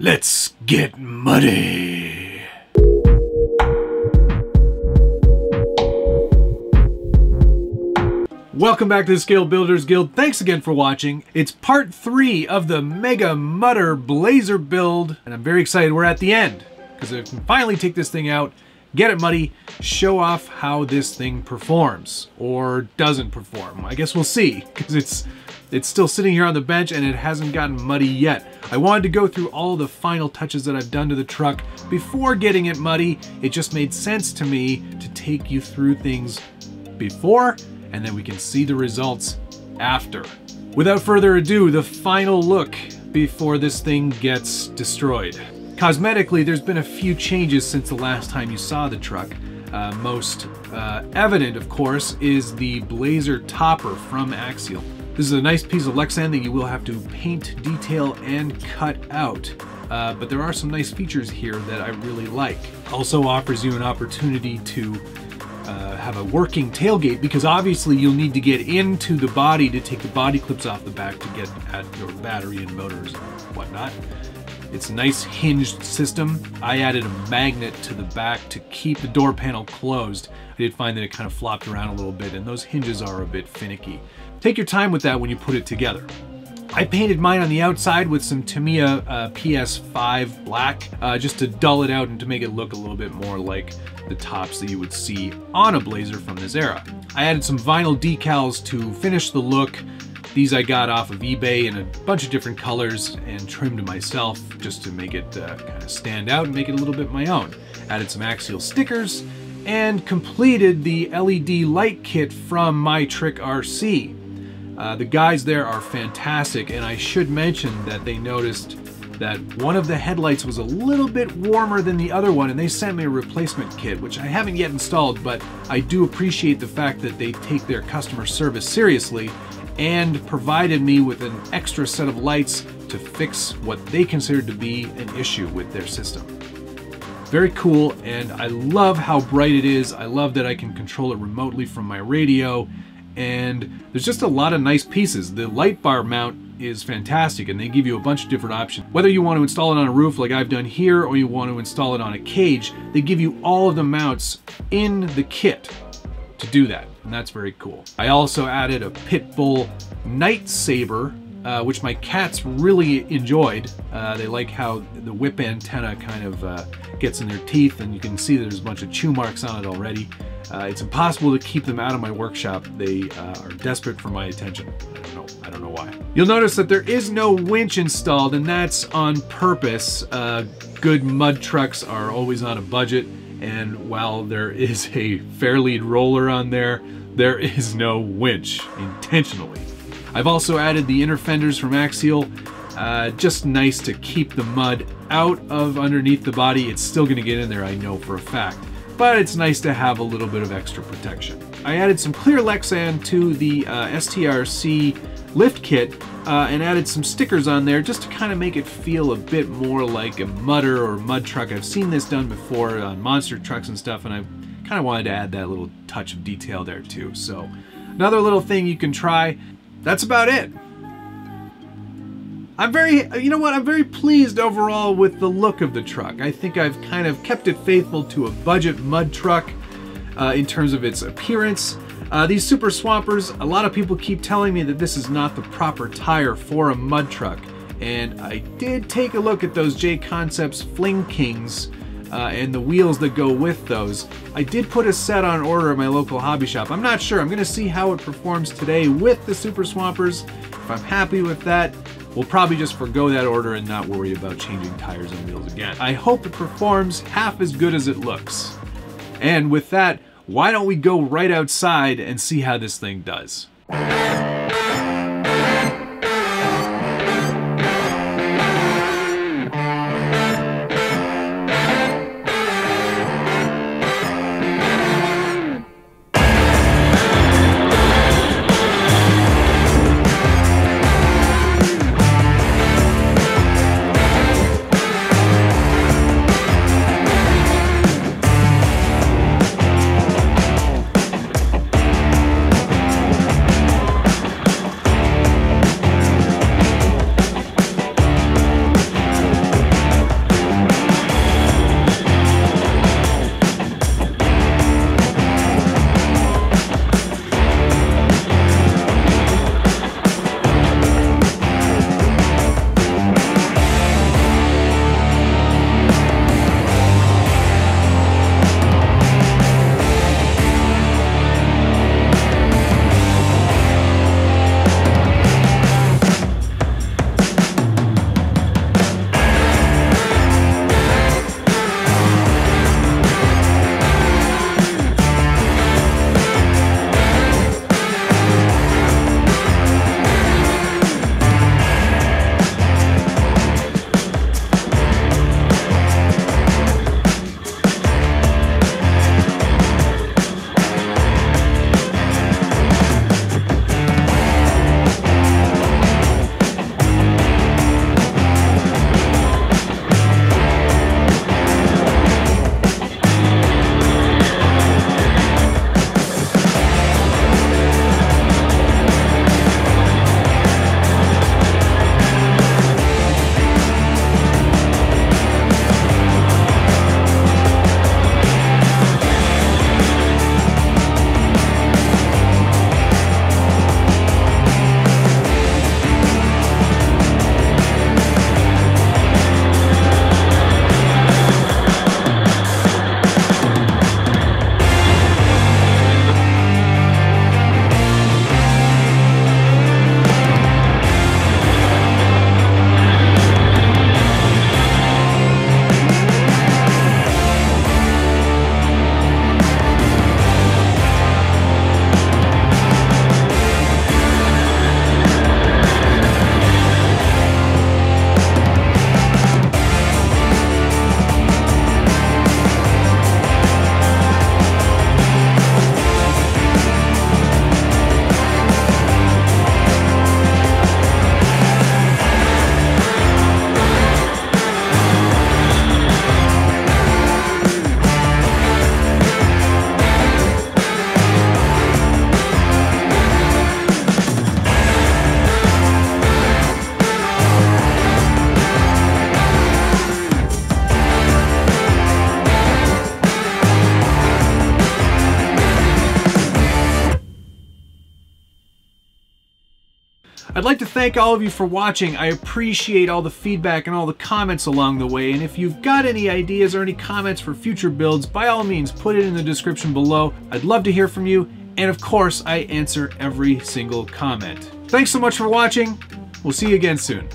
Let's get muddy. Welcome back to the Scale Builders Guild. Thanks again for watching. It's part three of the Mega Mudder Blazer build, and I'm very excited we're at the end because I can finally take this thing out, get it muddy, show off how this thing performs or doesn't perform. I guess we'll see because it's it's still sitting here on the bench and it hasn't gotten muddy yet. I wanted to go through all the final touches that I've done to the truck before getting it muddy. It just made sense to me to take you through things before and then we can see the results after. Without further ado, the final look before this thing gets destroyed. Cosmetically, there's been a few changes since the last time you saw the truck. Uh, most uh, evident, of course, is the Blazer topper from Axial. This is a nice piece of Lexan that you will have to paint, detail, and cut out. Uh, but there are some nice features here that I really like. Also offers you an opportunity to uh, have a working tailgate because obviously you'll need to get into the body to take the body clips off the back to get at your battery and motors and whatnot. It's a nice hinged system. I added a magnet to the back to keep the door panel closed. I did find that it kind of flopped around a little bit and those hinges are a bit finicky. Take your time with that when you put it together. I painted mine on the outside with some Tamiya uh, PS5 black, uh, just to dull it out and to make it look a little bit more like the tops that you would see on a Blazer from this era. I added some vinyl decals to finish the look. These I got off of eBay in a bunch of different colors and trimmed myself just to make it uh, kind of stand out and make it a little bit my own. Added some axial stickers and completed the LED light kit from My Trick RC. Uh, the guys there are fantastic, and I should mention that they noticed that one of the headlights was a little bit warmer than the other one, and they sent me a replacement kit, which I haven't yet installed, but I do appreciate the fact that they take their customer service seriously and provided me with an extra set of lights to fix what they considered to be an issue with their system. Very cool, and I love how bright it is. I love that I can control it remotely from my radio, and there's just a lot of nice pieces. The light bar mount is fantastic and they give you a bunch of different options. Whether you want to install it on a roof like I've done here or you want to install it on a cage, they give you all of the mounts in the kit to do that and that's very cool. I also added a Pitbull Night Saber uh, which my cats really enjoyed. Uh, they like how the whip antenna kind of uh, gets in their teeth and you can see there's a bunch of chew marks on it already. Uh, it's impossible to keep them out of my workshop. They uh, are desperate for my attention. I don't know. I don't know why. You'll notice that there is no winch installed, and that's on purpose. Uh, good mud trucks are always on a budget, and while there is a Fairlead roller on there, there is no winch intentionally. I've also added the inner fenders from Axial. Uh, just nice to keep the mud out of underneath the body. It's still going to get in there, I know for a fact but it's nice to have a little bit of extra protection. I added some clear Lexan to the uh, STRC lift kit uh, and added some stickers on there just to kind of make it feel a bit more like a mudder or mud truck. I've seen this done before on monster trucks and stuff and I kind of wanted to add that little touch of detail there too. So another little thing you can try. That's about it. I'm very, you know what, I'm very pleased overall with the look of the truck. I think I've kind of kept it faithful to a budget mud truck uh, in terms of its appearance. Uh, these Super Swampers, a lot of people keep telling me that this is not the proper tire for a mud truck. And I did take a look at those J Concepts Fling Kings uh, and the wheels that go with those. I did put a set on order at my local hobby shop. I'm not sure. I'm going to see how it performs today with the Super Swampers. If I'm happy with that, We'll probably just forego that order and not worry about changing tires and wheels again. I hope it performs half as good as it looks. And with that, why don't we go right outside and see how this thing does. I'd like to thank all of you for watching. I appreciate all the feedback and all the comments along the way. And if you've got any ideas or any comments for future builds, by all means, put it in the description below. I'd love to hear from you. And of course, I answer every single comment. Thanks so much for watching. We'll see you again soon.